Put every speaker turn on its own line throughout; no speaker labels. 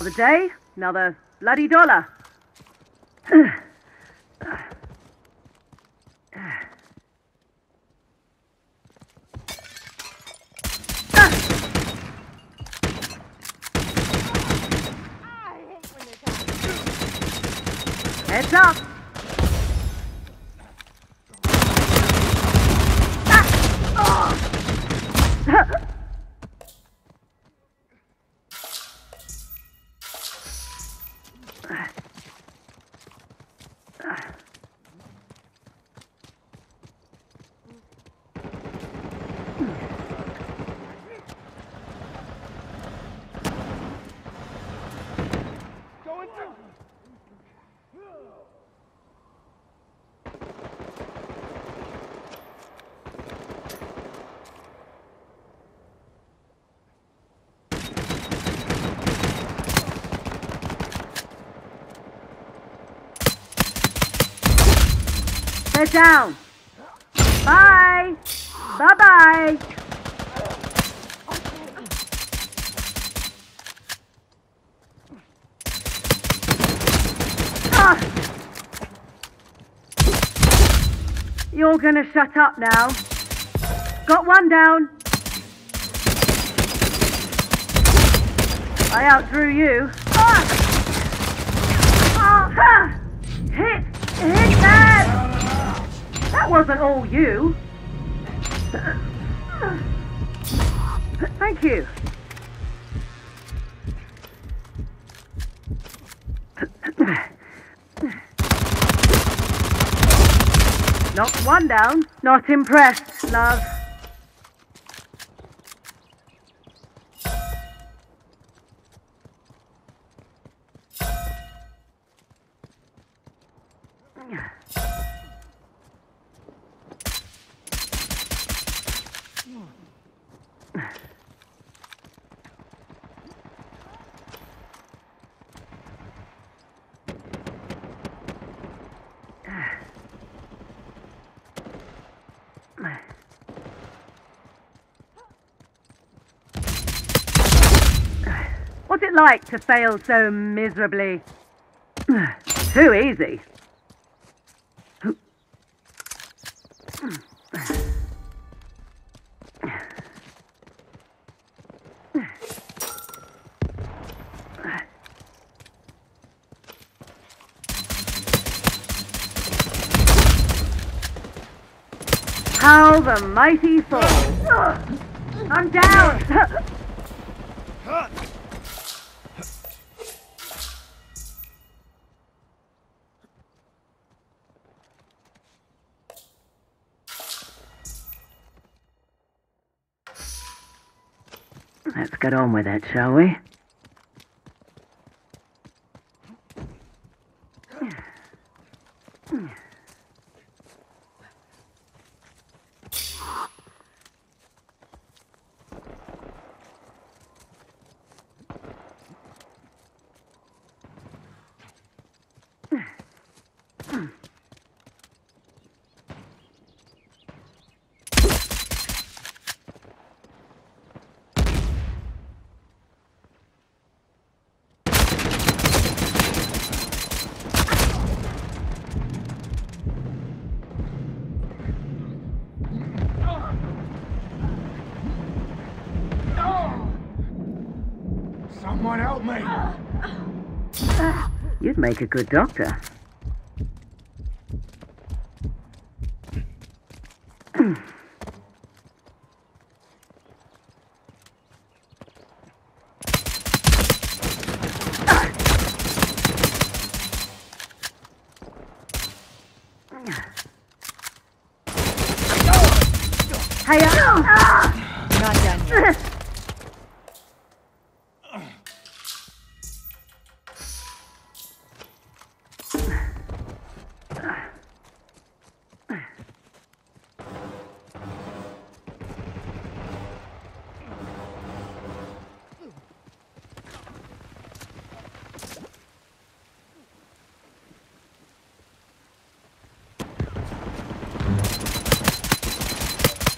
The day, another bloody dollar. Heads up! Down. Bye. Bye bye. Ah. You're gonna shut up now. Got one down. I outdrew you. Ah! Ah! Hit! Hit that! That wasn't all you. Thank you. Knocked one down. Not impressed, love. Like to fail so miserably? Too easy. How the mighty fall. I'm down. Let's get on with it, shall we?
Someone help me!
You'd make a good doctor.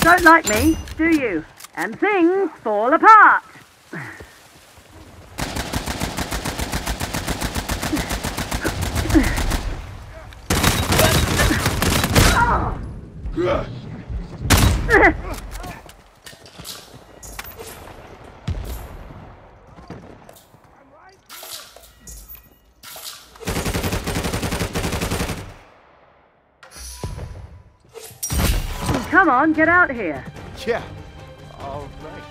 Don't like me, do you? And things fall apart. Come on, get out here.
Yeah. All right.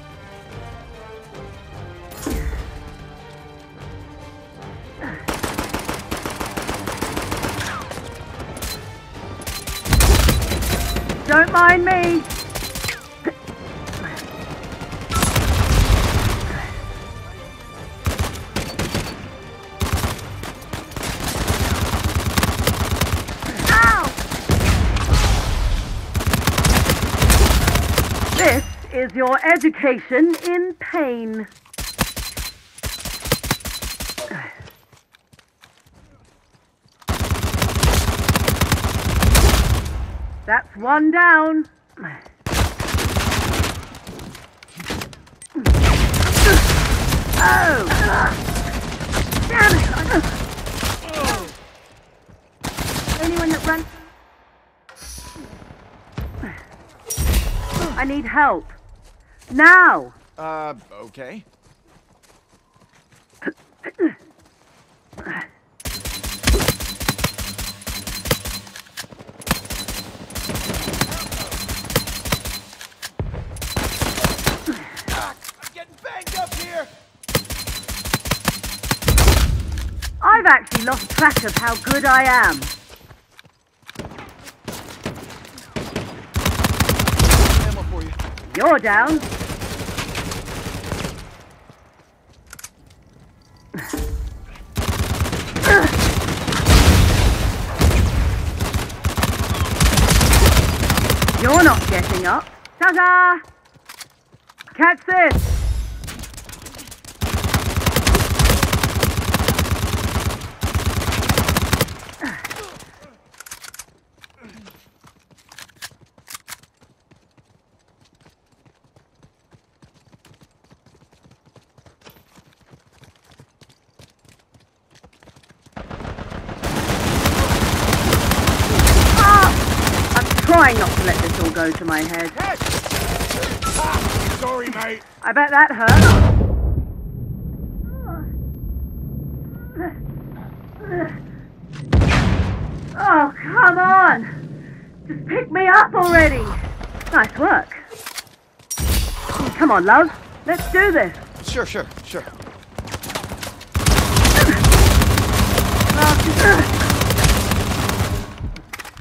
Don't mind me. Is your education in pain. That's one down. Oh! Damn it! Anyone that runs... I need help. Now!
Uh, okay. Ah, I'm getting banged up here.
I've actually lost track of how good I am.
Ammo for you.
You're down. You're not getting up. Ta-da! Catch this! Ah! I'm trying not to let this all go to my head.
Sorry, mate.
I bet that hurt. Oh, come on! Just pick me up already! Nice work. Come on, love. Let's do this.
Sure, sure, sure.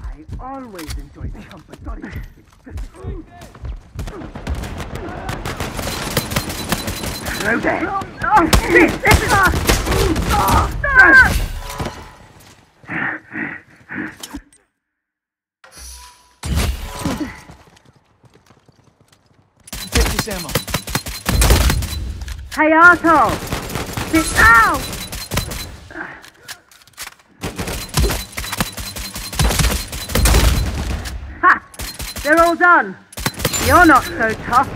I always enjoy the company. Us!
Take ammo.
Hey, asshole! Sit down! Ha! They're all done. You're not so tough.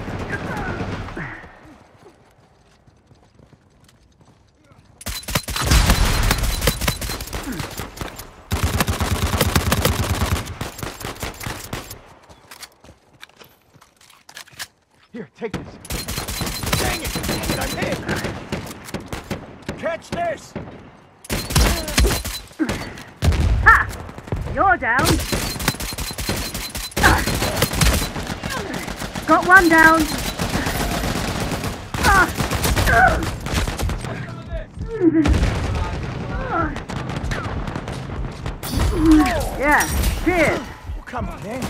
Here, take this. Dang it! Dang it, I'm hit! Catch this!
Ha! You're down. Got one down. Ah! Yeah, cheers.
Oh, come on, man.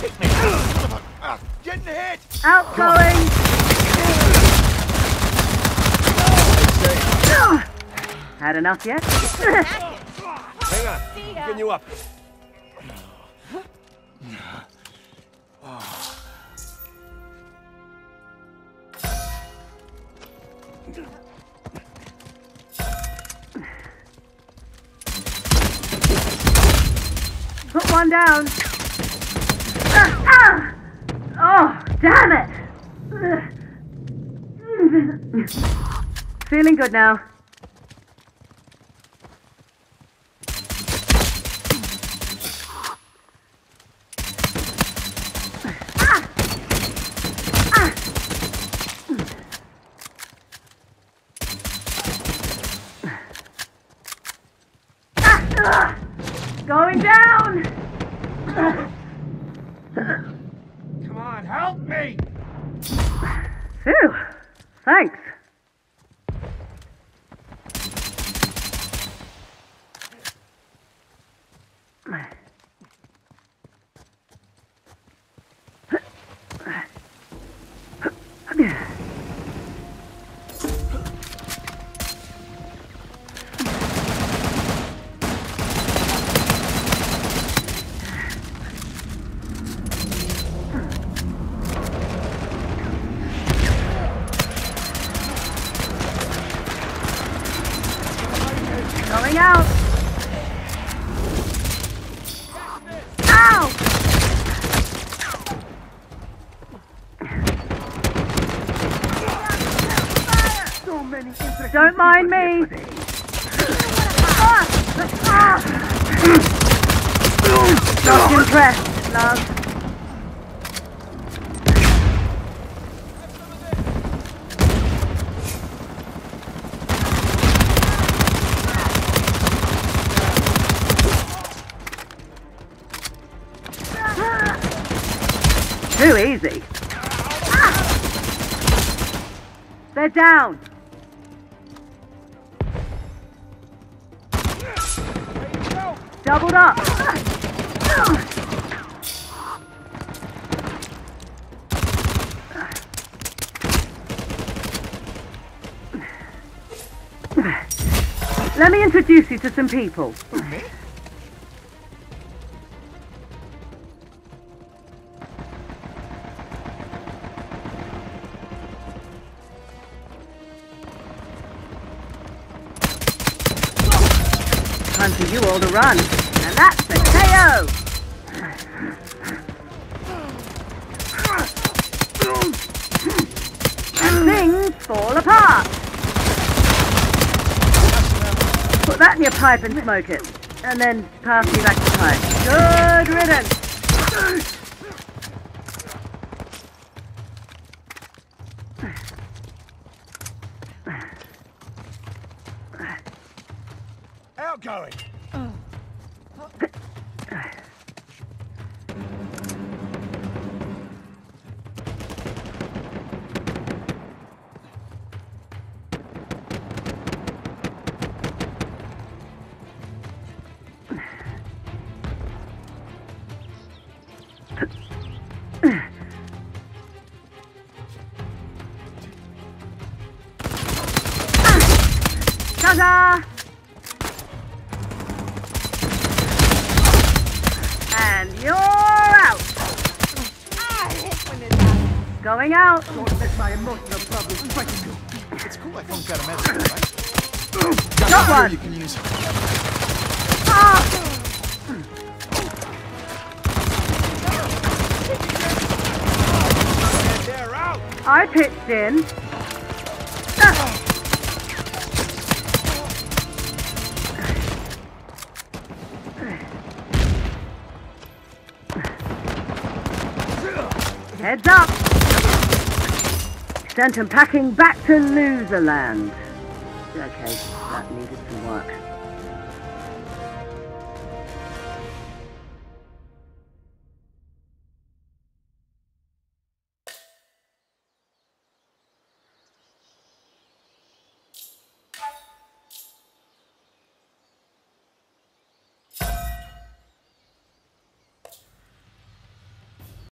Hit me. Son of Getting hit!
Outgoing. Had enough yet?
Hang on. Getting you up.
Put one down. Ah, ah! Oh, damn it! Feeling good now. Ah, going down!
Come on, help me!
Phew, thanks. Going out. Ow!
So many interesting
Don't mind me. Ah! Ah! Not impressed, love. Too easy. They're down. Doubled up. Let me introduce you to some people. For you all to run. And that's the KO. Things fall apart. Put that in your pipe and smoke it. And then pass me back the pipe. Good riddance. Going out.
Don't let my emotional problems frighten you.
It's cool I phone's got a message, right?
Got one.
You can use.
Ah! I pitched in. Ah. Heads up! Sent him packing back to Loserland. Okay, that needed some work.